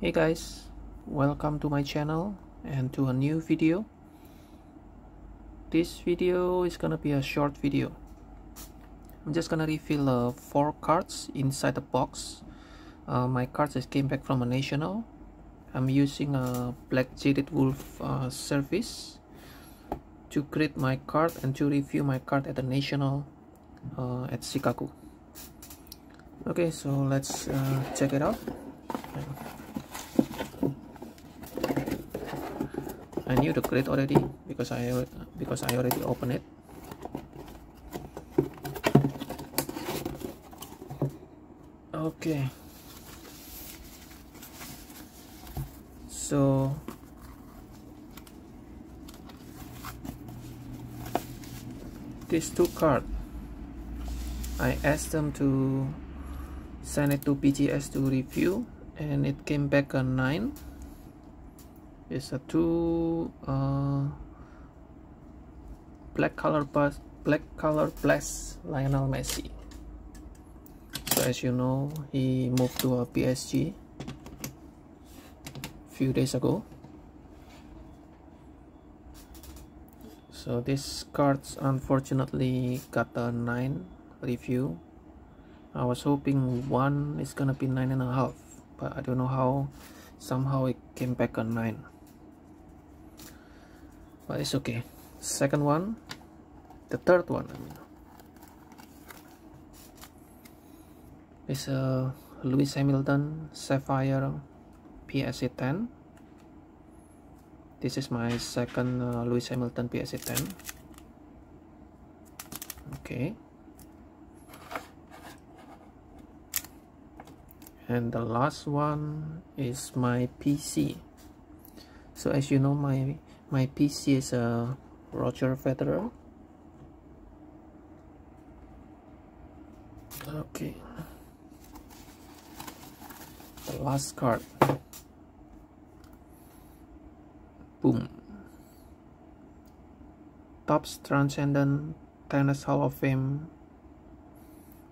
hey guys welcome to my channel and to a new video. This video is gonna be a short video. I'm just gonna refill uh, four cards inside the box. Uh, my cards just came back from a national. I'm using a Blackjadedwolf uh, service to create my card and to review my card at the national uh, at Chicago okay so let's uh, check it out I knew the crate already because I because I already opened it. Okay. So these two cards I asked them to send it to BGS to review and it came back a 9 it's a two uh, black color blast black color blast Lionel Messi. So as you know he moved to a PSG few days ago. So this cards unfortunately got a 9 review. I was hoping one is gonna be nine and a half but I don't know how. Somehow it came back a nine but it's okay. Second one the third one I mean. Is a Lewis Hamilton Sapphire PSA 10 this is my second uh, Lewis Hamilton PSA 10 okay. And the last one is my PC so as you know my my PC is a Roger Federer. Okay. The last card. Boom. Topps Transcendent Tennis Hall of Fame.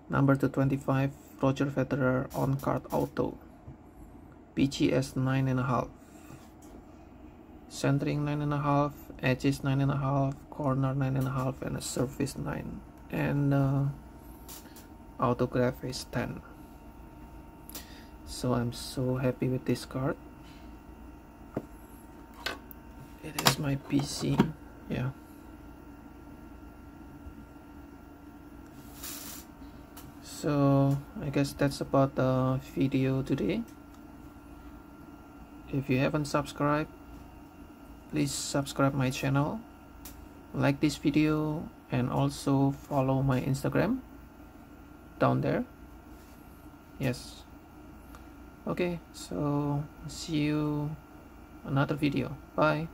Number 225 Roger Federer on card auto. BGS 9.5 centering 9.5 edges 9.5 corner 9.5 and a surface 9 and uh, autograph is 10 so I'm so happy with this card. It is my PC yeah. So I guess that's about the video today. If you haven't subscribed please subscribe my channel like this video and also follow my Instagram down there. Yes. Okay so see you another video. Bye